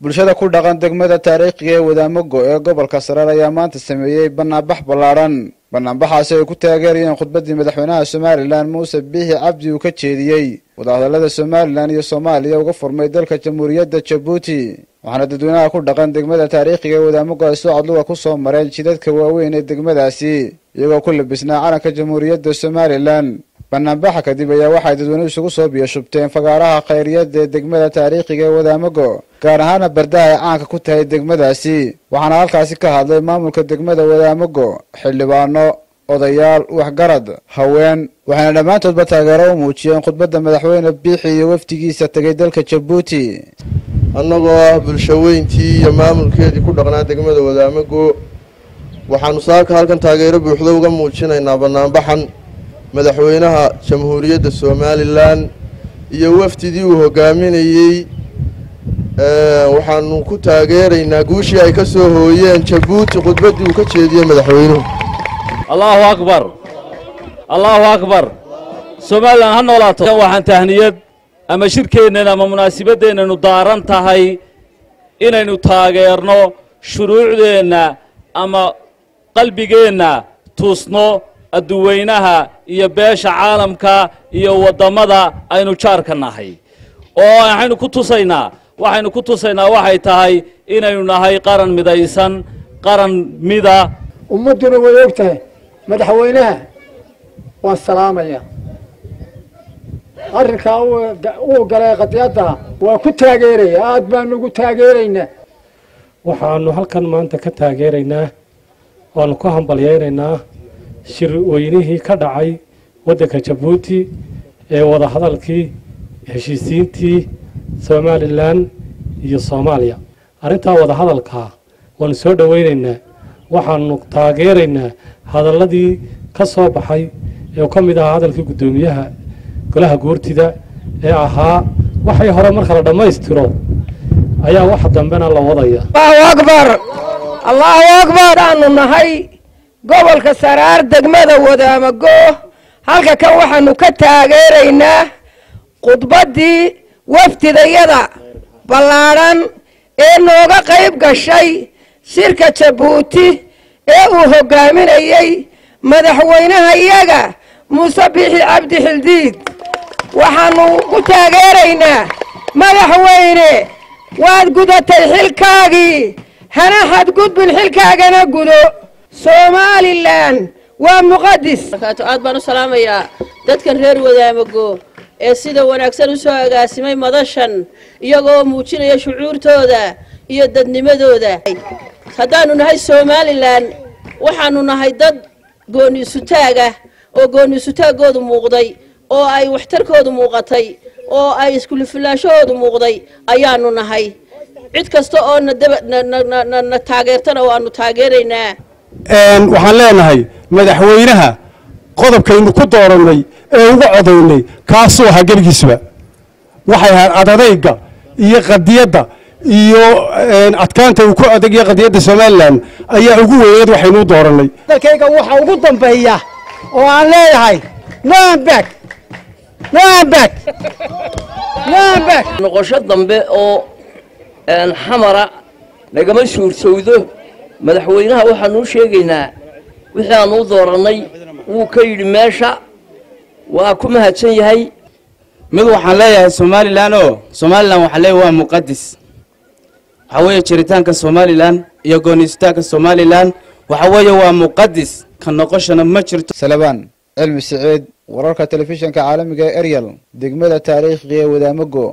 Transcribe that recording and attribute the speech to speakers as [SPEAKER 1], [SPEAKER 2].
[SPEAKER 1] bulshada ku dhaqan degmada taariikhiga ee wadaamago ee gobolka saraar ayaa maanta sameeyey banaanbax ballaadhan banaanbaxaasi ay ku taageerayeen khudbaddii madaxweynaha somalilan muuse biixi cabdi uu ka jeediyey. Wadahadallada somalilan iyo soomaaliya uga furmay dalka jamhuuriyadda jabuuti waxaana dadweynaha ku dhaqan degmada taariikhiga ee wadaamago ay socodluga ku soo mareen jidadka waaweyn ee degmadaasi iyagoo ku labisnaa calanka jamhuuriyadda somalilan banaanbaxa kadib ayaa waxay dadweynuhu isugu soo biyashubteen fagaaraha khayriyada ee degmada taariikhiga ee wadaamago gaar ahaana bardaha ay caanka ku tahay degmadaasi. Waxaana halkaasi ka hadlay maamulka degmada wadaamago xildhibaano odayaal waxgarad haween. Waxayna dhammaantoodba taageero u muujiyeen khudbadda madaxweyne biixi iyo wafdigiisa tegay dalka jabuuti
[SPEAKER 2] annagoo ah bulshaweyntii iyo maamulkeedii ku dhaqnaa degmada wadaamago waxaanu saaka halkan taageero buuxdo uga muujinaynaa banaanbaxan madaxweynaha jamhuuriyadda somalilan iyo wafdidii uu hogaaminayey waxaanu ku taageeraynaa guushii ay ka soo hooyeen jabuuti khudbaddii uu ka jeediyey madaxweynuhu.
[SPEAKER 3] Allaahu akbar! Allaahu akbar! Somalilan ha noolaato. Waxaan tahniyad ama shirkeennan ama munaasibaddeenanu daaran tahay inaynu taageerno shuruucdeenna ama qalbigeenna tuusno adduweynaha iyo beesha caalamka iyo waddamada aynu jaarka nahay. Oo waxaynu ku tusaynaa waxaynu ku tusaynaa waxay tahay inaynu nahay qaran midaysan qaran mida.
[SPEAKER 4] Ummadduna way og tahay madaxweynaha waan salaamaya arrinkaa uu galay qadiyadda waa ku taageeraya aad baanu ugu taageeraynaa
[SPEAKER 5] waxaanu halkan maanta ka taageeraynaa waanu ku hambalyaynaynaa shir weynihii ka dhacay waddanka jabuuti ee wadahadalkii heshiisiintii somalilan iyo soomaaliya. Arrintaa wadahadalkaa waanu soo dhowaynaynaa waxaanu taageeraynaa hadalladii ka soo baxay ee ka mid ahaa hadalkii guddoomiyaha golaha goortida ee ahaa waxay hore marka la dhammaystiro ayaa waxa dambena la wadaya.
[SPEAKER 6] Allahu akbar! Allahu akbar! Aanu nahay gobolka saraar degmada wadaamago. Halka kan waxaanu ka taageeraynaa khudbaddii wafdidayada ballaadhan ee nooga qayb gashay shirka jabuuti ee uu hoggaaminayey madaxweynaha iyaga muuse biixi cabdi xildiid waxaanu ku taageeraynaa madaxweyne waad gudatay xilkaagii hana xadgudbin xilkaagana gudo somalilan waa muqadis
[SPEAKER 7] aad baan u salaamayaa. Dadkan reer wadaamago ee sida wanaagsan u soo agaasimay madashan iyagoo muujinaya shucuurtooda iyo dadnimadooda. Haddaanu nahay somalilan waxaanu nahay dad gooni isutaagah oo gooni isutaaggoodu muuqday oo ay waxtarkoodu muuqatay oo ay iskulifilaashahoodu muuqday ayaanu nahay. Cid kasta oo na taageertana waanu taageeraynaa
[SPEAKER 8] waxaan leenahay madaxweynaha qodobkaynu ku doorannay ee uga codaynay kaasuu ahaa gebigiisba waxay ahayd adadayga iyo qadiyadda iyo adkaanta uu ku adegiyo qadiyadda somalilan ayaa ugu weyneed waxaynu u doorannay.
[SPEAKER 4] Dalkayga waxa ugu dambeeya oo aan leeyahay
[SPEAKER 9] noqosho dambe oo xamara nagama suursowdo madaxweynaha waxaanu u sheegaynaa wixii aanu u doorannay wuu ka yidhi meesha waa ku mahadsan yahay.
[SPEAKER 10] Mid waxaan leeyahay somalilan oo somalilan waxaa leeyahay waa muqadis waxaa weeye jiritaanka somalilan iyo gooniisitaanka somalilan waxaa weeye waa muqadis ka noqoshana ma jirto.
[SPEAKER 1] Salabaan cilmi siciid wararka telefishinka caalamiga ee eryal degmada taariikhiga ee wadaamago